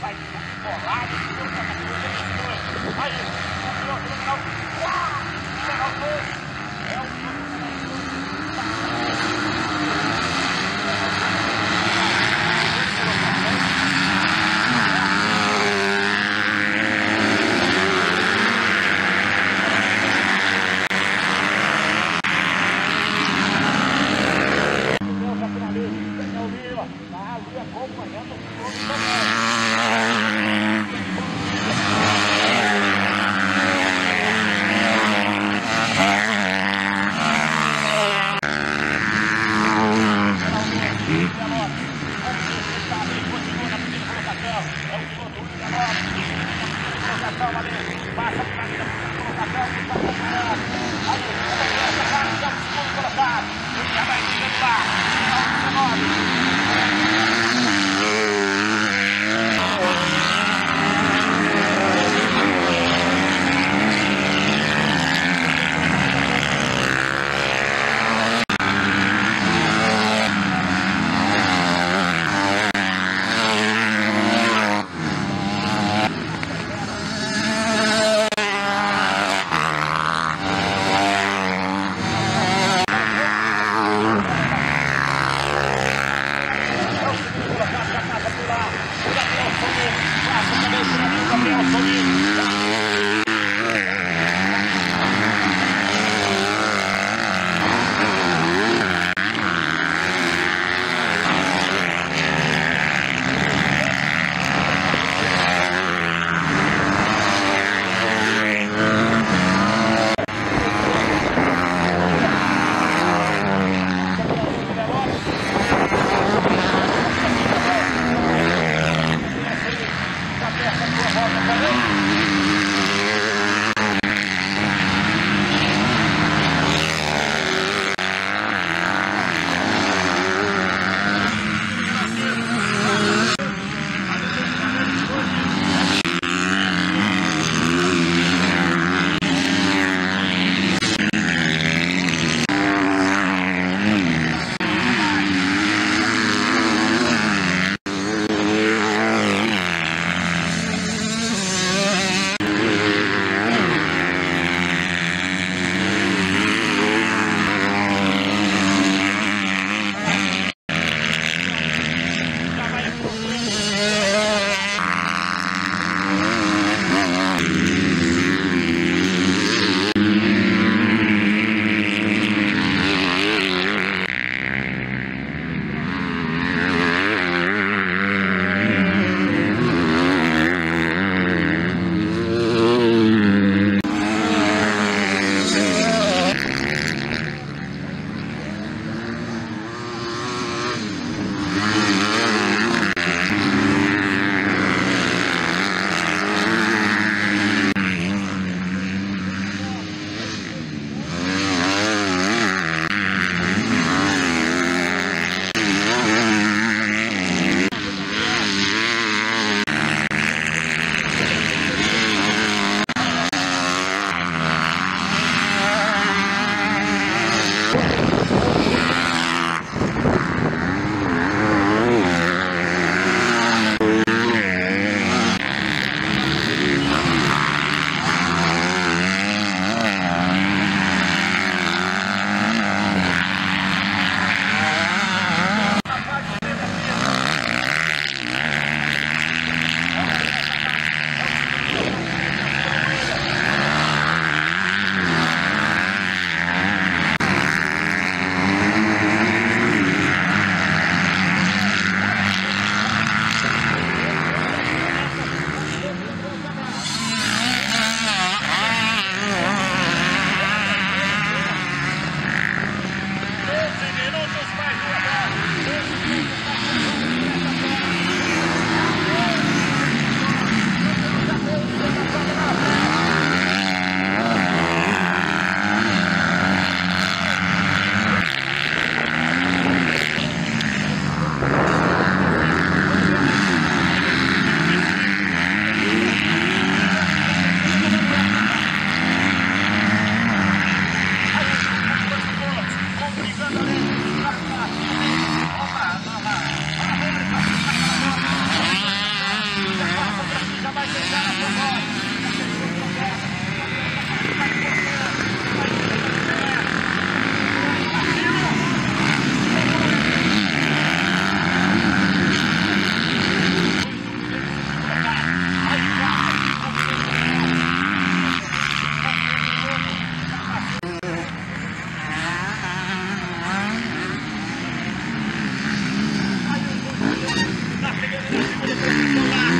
Bolado, Aí, o piloto no final. Uau! Legal, foi. É o Passa Tá primeira, o segunda, posição.